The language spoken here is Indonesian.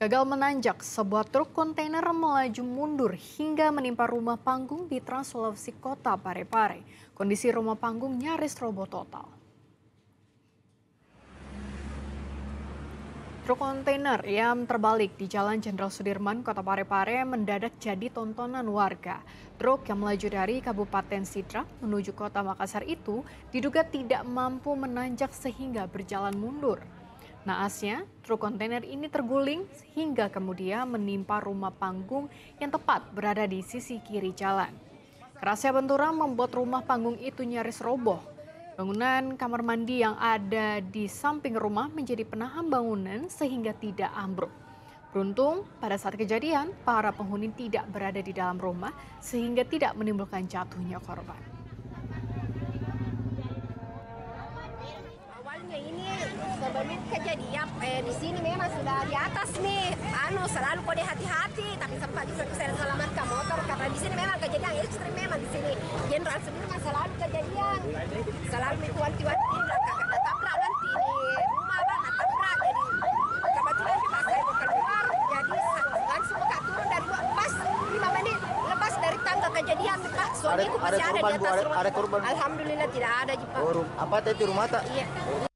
Gagal menanjak, sebuah truk kontainer melaju mundur hingga menimpa rumah panggung di Trans Sulawesi Kota Parepare. Kondisi rumah panggung nyaris roboh total. Truk kontainer yang terbalik di Jalan Jenderal Sudirman, Kota Parepare mendadak jadi tontonan warga. Truk yang melaju dari Kabupaten Sidra menuju Kota Makassar itu diduga tidak mampu menanjak sehingga berjalan mundur. Naasnya, truk kontainer ini terguling hingga kemudian menimpa rumah panggung yang tepat berada di sisi kiri jalan. Kerasnya benturan membuat rumah panggung itu nyaris roboh. Bangunan kamar mandi yang ada di samping rumah menjadi penahan bangunan sehingga tidak ambruk. Beruntung, pada saat kejadian, para penghuni tidak berada di dalam rumah sehingga tidak menimbulkan jatuhnya korban. awalnya ini sebelum kejadian eh, di sini memang sudah di atas nih. Anu selalu kode hati-hati. Tapi sempat juga saya selamatkan motor. Karena di sini memang kejadian ekstrim memang di sini. Jenderal Sudirman selalu kejadian. Selalu wanti-wanti karena tabrak nanti di rumah bang tabrak. Jadi kebetulan pas saya mau keluar jadi langsung buka turun dari pas lima menit. Lepas dari tangga kejadian Pak. Suamiku Ada- masih ada ada, di atas Ada- rumah ada korban? Alhamdulillah tidak ada Pak. Oh, apa tadi rumah tak? iya